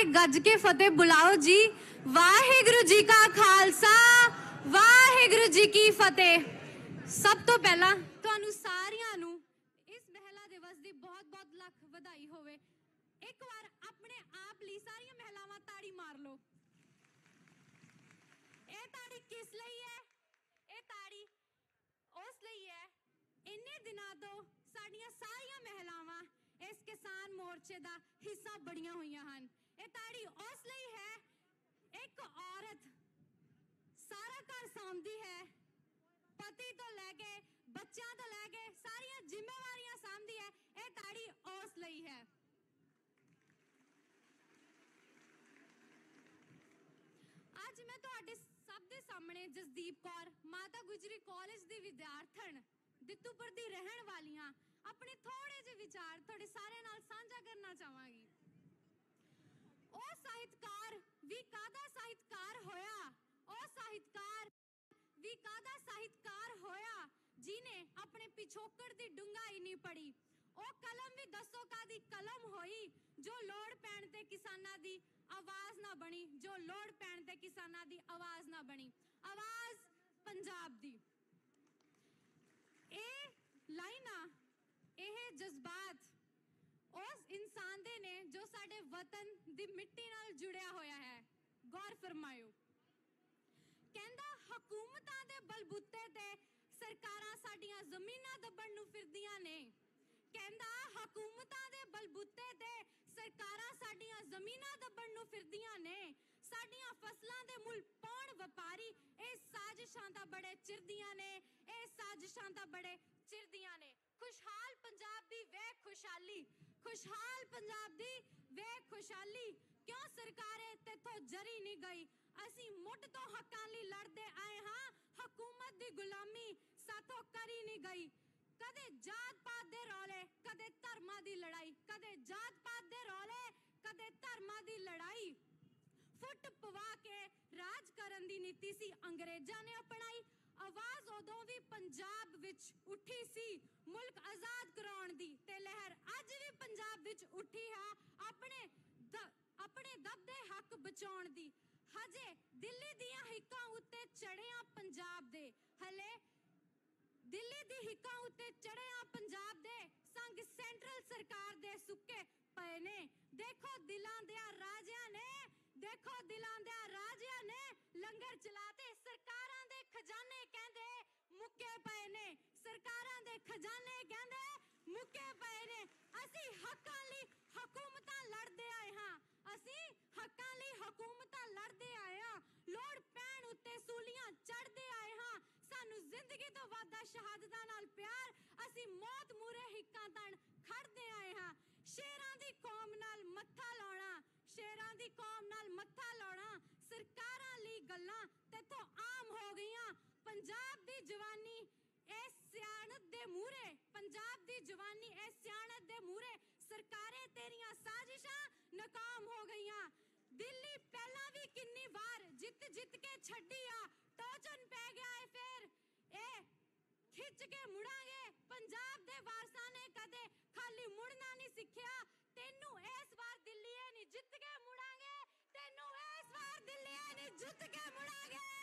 ਸਾਰੇ ਗੱਜ ਕੇ ਫਤਿਹ ਬੁਲਾਓ ਜੀ। ਵਾਹਿਗੁਰੂ ਜੀ ਕਾ ਖਾਲਸਾ, ਵਾਹਿਗੁਰੂ ਜੀ ਕੀ ਫਤਿਹ। ਸਭ ਤੋਂ ਪਹਿਲਾਂ ਤੁਹਾਨੂੰ ਸਾਰਿਆਂ ਨੂੰ ਇਸ ਮਹਿਲਾ ਦਿਵਸ ਦੀ ਬਹੁਤ-ਬਹੁਤ ਲੱਖ ਵਧਾਈ ਹੋਵੇ। ਇੱਕ ਵਾਰ ਆਪਣੇ ਆਪ ਲਈ ਸਾਰੀਆਂ ਮਹਿਲਾਵਾਂ ਤਾੜੀ ਮਾਰ ਲਓ। ਇਹ ਤਾੜੀ ਕਿਸ ਲਈ ਹੈ? ਇਹ ਤਾੜੀ ਉਸ ਲਈ ਹੈ, ਇੰਨੇ ਦਿਨਾਂ ਤੋਂ ਸਾਡੀਆਂ ਸਾਰੀਆਂ ਮਹਿਲਾਵਾਂ ਇਸ ਕਿਸਾਨ ਮੋਰਚੇ ਦਾ ਹਿੱਸਾ ਬੜੀਆਂ ਹੋਈਆਂ ਹਨ। ਇਹ ਤਾੜੀ ਉਸ ਲਈ ਹੈ, ਇੱਕ ਔਰਤ ਸਾਰਾ ਘਰ ਸਾਂਭਦੀ ਹੈ, ਪਤੀ ਤੋਂ ਲੈ ਕੇ ਬੱਚਿਆਂ ਤੋਂ ਲੈ ਕੇ ਸਾਰੀਆਂ ਜ਼ਿੰਮੇਵਾਰੀਆਂ ਸਾਂਭਦੀ ਹੈ, ਇਹ ਤਾੜੀ ਉਸ ਲਈ ਹੈ। ਅੱਜ ਮੈਂ ਤੁਹਾਡੇ ਸਭ ਦੇ ਸਾਹਮਣੇ ਜਸਦੀਪ ਕੌਰ, ਮਾਤਾ ਗੁਜਰੀ ਕਾਲਜ ਦੀ ਵਿਦਿਆਰਥਣ, ਦਿੱਤੂਪੁਰ ਦੀ ਰਹਿਣ ਵਾਲੀਆਂ ਆਪਣੇ ਥੋੜੇ ਜਿਹੇ ਵਿਚਾਰ ਤੁਹਾਡੇ ਸਾਰਿਆਂ ਨਾਲ ਸਾਂਝਾ ਕਰਨਾ ਚਾਹਾਂਗੀ। ਉਹ ਸਾਹਿਤਕਾਰ ਵੀ ਕਾਦਾ ਸਾਹਿਤਕਾਰ ਹੋਇਆ? ਉਹ ਸਾਹਿਤਕਾਰ ਵੀ ਕਾਦਾ ਸਾਹਿਤਕਾਰ ਹੋਇਆ? ਜਿਨੇ ਆਪਣੇ ਪਿਛੋਕੜ ਦੀ ਡੂੰਘਾਈ ਨਹੀਂ ਪੜੀ ਉਹ ਕਲਮ ਵੀ ਦੱਸੋ ਕਾਦੀ ਕਲਮ ਹੋਈ, ਜੋ ਲੋੜ ਪੈਣ ਤੇ ਕਿਸਾਨਾਂ ਦੀ ਆਵਾਜ਼ ਨਾ ਬਣੀ, ਜੋ ਲੋੜ ਪੈਣ ਤੇ ਕਿਸਾਨਾਂ ਦੀ ਆਵਾਜ਼ ਨਾ ਬਣੀ। ਆਵਾਜ਼ ਪੰਜਾਬ ਦੀ। ਇਹ ਲਾਈਨਾਂ, ਇਹ ਜਜ਼ਬਾਤ ਉਸ ਇਨਸਾਨ ਦੇ ਨੇ ਜੋ ਸਾਡੇ ਵਤਨ ਦੀ ਮਿੱਟੀ ਨਾਲ ਜੁੜਿਆ ਹੋਇਆ ਹੈ। ਗੌਰ ਫਰਮਾਇਓ। ਕਹਿੰਦਾ, ਹਕੂਮਤਾਂ ਦੇ ਬਲਬੂਤੇ ਤੇ ਸਰਕਾਰਾਂ ਸਾਡੀਆਂ ਜ਼ਮੀਨਾਂ ਦੱਬਣ ਨੂੰ ਫਿਰਦੀਆਂ ਨੇ। ਕਹਿੰਦਾ, ਹਕੂਮਤਾਂ ਦੇ ਬਲਬੂਤੇ ਤੇ ਸਰਕਾਰਾਂ ਸਾਡੀਆਂ ਜ਼ਮੀਨਾਂ ਦੱਬਣ ਨੂੰ ਫਿਰਦੀਆਂ ਨੇ। ਸਾਡੀਆਂ ਫਸਲਾਂ ਦੇ ਮੁੱਲ ਪਾਉਣ ਵਪਾਰੀ ਇਹ ਸਾਜ਼ਿਸ਼ਾਂ ਤਾਂ ਬੜੇ ਚਿਰਦੀਆਂ ਨੇ। ਇਹ ਸਾਜ਼ਿਸ਼ਾਂ ਤਾਂ ਬੜੇ ਚਿਰਦੀਆਂ ਨੇ। ਖੁਸ਼ਹਾਲ ਪੰਜਾਬ ਦੀ ਵੇ ਖੁਸ਼ਹਾਲੀ। ਖੁਸ਼ਹਾਲ ਪੰਜਾਬ ਦੀ ਵੇ ਖੁਸ਼ਹਾਲੀ। ਕਿਉਂ ਸਰਕਾਰੇ ਤੇਥੋਂ ਜਰੀ ਨਹੀਂ ਗਈ? ਅਸੀਂ ਮੁੱਢ ਤੋਂ ਹੱਕਾਂ ਲਈ ਲੜਦੇ ਆਏ ਹਾਂ। ਹਕੂਮਤ ਦੀ ਗੁਲਾਮੀ ਸਾਥੋਂ ਕਰੀ ਨਹੀਂ ਗਈ। ਕਦੇ ਜਾਤ ਪਾਤ ਦੇ ਰੌਲੇ, ਕਦੇ ਧਰਮਾਂ ਦੀ ਲੜਾਈ। ਕਦੇ ਜਾਤ ਪਾਤ ਦੇ ਰੌਲੇ, ਕਦੇ ਧਰਮਾਂ ਦੀ ਲੜਾਈ। ਫੁੱਟ ਪਵਾ ਕੇ ਰਾਜ ਕਰਨ ਦੀ ਨੀਤੀ ਸੀ, ਅੰਗਰੇਜ਼ਾਂ ਨੇ ਅਪਣਾਈ। ਆਵਾਜ਼ ਉਦੋਂ ਵੀ ਪੰਜਾਬ ਵਿੱਚ ਉੱਠੀ ਸੀ, ਮੁਲਕ ਆਜ਼ਾਦ ਕਰਾਉਣ ਦੀ ਤੇ ਲਹਿਰ ਅੱਜ ਵੀ ਪੰਜਾਬ ਵਿੱਚ ਉੱਠੀ ਹੈ ਆਪਣੇ ਆਪਣੇ ਦਬਦੇ ਹੱਕ ਬਚਾਉਣ ਦੀ। ਹਜੇ ਦਿੱਲੀ ਦੀਆਂ ਹਿੱਕਾਂ ਉੱਤੇ ਚੜਿਆ ਪੰਜਾਬ ਦੇ। ਹਲੇ ਦਿੱਲੀ ਦੀ ਹਿੱਕਾਂ ਉੱਤੇ ਚੜਿਆ ਪੰਜਾਬ ਦੇ ਸੰਗ ਸੈਂਟਰਲ ਸਰਕਾਰ ਦੇ ਸੁੱਕੇ ਪਏ ਨੇ। ਦੇਖੋ ਦਿਲਾਂ ਦੇ ਰਾਜਿਆਂ ਨੇ ਦੇਖੋ ਦਿਲਾਂ ਦੇ ਰਾਜਿਆਂ ਨੇ ਲੰਗਰ ਚਲਾਤੇ। ਸਰਕਾਰਾਂ ਦੇ ਖਜ਼ਾਨੇ ਕਹਿੰਦੇ ਮੁੱਕੇ ਪਏ ਨੇ। ਸਰਕਾਰਾਂ ਦੇ ਖਜ਼ਾਨੇ ਕਹਿੰਦੇ ਮੁੱਕੇ ਪਏ ਨੇ। ਅਸੀਂ ਹੱਕਾਂ ਲਈ ਹਕੂਮਤਾਂ ਲੜਦੇ ਆਏ ਹਾਂ। ਅਸੀਂ ਹੱਕਾਂ ਲਈ ਹਕੂਮਤਾਂ ਲੜਦੇ ਆਏ ਹਾਂ। ਲੋੜ ਪੈਣ ਉੱਤੇ ਸੂਲੀਆਂ ਚੜਦੇ ਆਏ ਹਾਂ। ਸਾਨੂੰ ਜ਼ਿੰਦਗੀ ਤੋਂ ਵਾਦਾ ਸ਼ਹਾਦਤਾਂ ਨਾਲ ਪਿਆਰ, ਅਸੀਂ ਮੌਤ ਮੂਰੇ ਹਿੱਕਾਂ ਤਣ ਖੜਦੇ ਆਏ ਹਾਂ। ਸ਼ੇਰਾਂ ਦੀ ਕੌਮ ਨਾਲ ਮੱਥਾ ਲਾਉਣਾ ਸ਼ੇਰਾਂ ਦੀ ਕੌਮ ਨਾਲ ਮੱਥਾ ਲਾਉਣਾ, ਸਰਕਾਰਾਂ ਲਈ ਗੱਲਾਂ ਤੇਥੋਂ ਆਮ ਹੋ ਗਈਆਂ। ਪੰਜਾਬ ਦੀ ਜਵਾਨੀ ਇਸ ਸਿਆਣਤ ਦੇ ਮੂਰੇ ਪੰਜਾਬ ਦੀ ਜਵਾਨੀ ਇਸ ਸਿਆਣਤ ਦੇ ਮੂਰੇ ਸਰਕਾਰੇ ਤੇਰੀਆਂ ਸਾਜ਼ਿਸ਼ਾਂ ਨਾਕਾਮ ਹੋ ਗਈਆਂ। ਦਿੱਲੀ ਪਹਿਲਾਂ ਵੀ ਕਿੰਨੀ ਵਾਰ ਜਿੱਤ ਜਿੱਤ ਕੇ ਛੱਡੀ ਆ, ਟੋਚਨ ਪੈ ਗਿਆ ਏ ਫੇਰ। ਇਹ ਖਿੱਚ ਕੇ ਮੁੜਾਂਗੇ, ਪੰਜਾਬ ਦੇ ਵਾਰਸਾਂ ਨੇ ਕਦੇ ਖਾਲੀ ਮੁੜਨਾ ਨਹੀਂ ਸਿੱਖਿਆ। ਇਸ ਦਿੱਲੀ ਨਹੀਂ ਜਿੱਤ ਕੇ ਮੁੜਾਂਗੇ। ਤੈਨੂੰ ਇਸ ਵਾਰ ਦਿੱਲੀ ਨਹੀਂ ਜਿੱਤ ਕੇ ਮੁੜਾਂਗੇ।